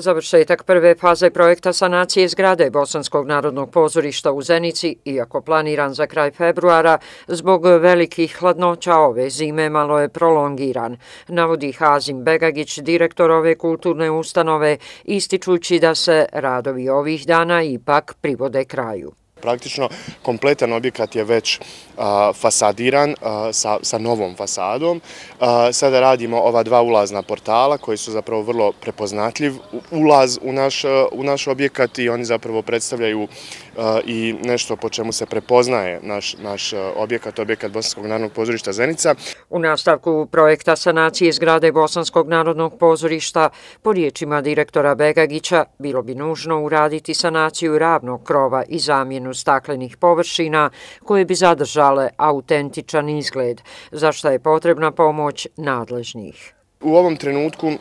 Završetak prve faze projekta sanacije zgrade Bosanskog narodnog pozorišta u Zenici, iako planiran za kraj februara, zbog velikih hladnoća ove zime malo je prolongiran, navodi Hazim Begagić, direktor ove kulturne ustanove, ističući da se radovi ovih dana ipak privode kraju. Praktično, kompletan objekat je već fasadiran sa novom fasadom. Sada radimo ova dva ulazna portala koji su zapravo vrlo prepoznatljiv ulaz u naš objekat i oni zapravo predstavljaju i nešto po čemu se prepoznaje naš objekat, objekat Bosanskog narodnog pozorišta Zenica. U nastavku projekta sanacije zgrade Bosanskog narodnog pozorišta, po riječima direktora Begagića, bilo bi nužno uraditi sanaciju ravnog krova i zamjenu staklenih površina koje bi zadržale autentičan izgled, za što je potrebna pomoć nadležnih. U ovom trenutku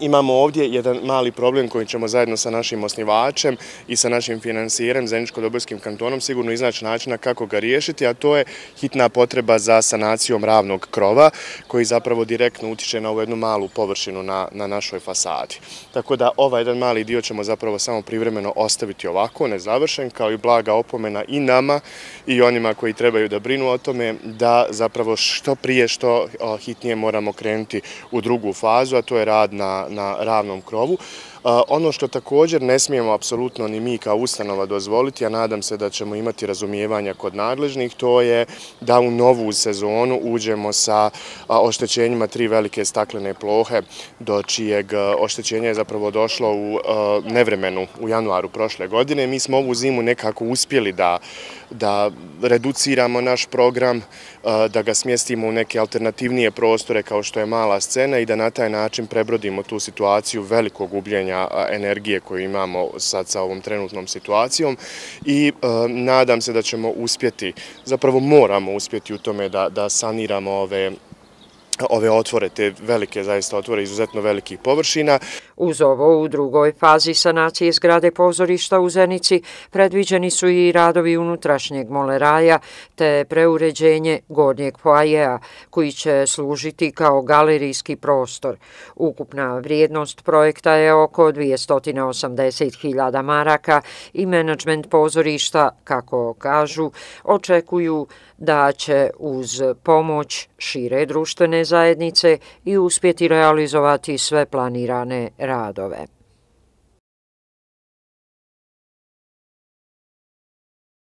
Imamo ovdje jedan mali problem koji ćemo zajedno sa našim osnivačem i sa našim finansirem, Zeničko-Dobojskim kantonom, sigurno iznaći načina kako ga riješiti, a to je hitna potreba za sanacijom ravnog krova, koji zapravo direktno utiče na ovu jednu malu površinu na našoj fasadi. Tako da ovaj jedan mali dio ćemo zapravo samo privremeno ostaviti ovako, nezavršen, kao i blaga opomena i nama i onima koji trebaju da brinu o tome, da zapravo što prije, što hitnije moramo krenuti u drugu fazu, a to je rad na na ravnom krovu. Ono što također ne smijemo apsolutno ni mi kao ustanova dozvoliti, a nadam se da ćemo imati razumijevanja kod nadležnih, to je da u novu sezonu uđemo sa oštećenjima tri velike staklene plohe, do čijeg oštećenja je zapravo došlo u nevremenu u januaru prošle godine. Mi smo ovu zimu nekako uspjeli da da reduciramo naš program, da ga smjestimo u neke alternativnije prostore kao što je mala scena i da na taj način prebrodimo tu situaciju velikog gubljenja energije koju imamo sad sa ovom trenutnom situacijom i e, nadam se da ćemo uspjeti, zapravo moramo uspjeti u tome da saniramo ove ove otvore, te velike zaista otvore, izuzetno velikih površina. Uz ovo u drugoj fazi sanacije zgrade pozorišta u Zenici predviđeni su i radovi unutrašnjeg moleraja te preuređenje gornjeg foajeja koji će služiti kao galerijski prostor. Ukupna vrijednost projekta je oko 280.000 maraka i menadžment pozorišta, kako kažu, očekuju da će uz pomoć šire društvene zajednice i uspjeti realizovati sve planirane radove.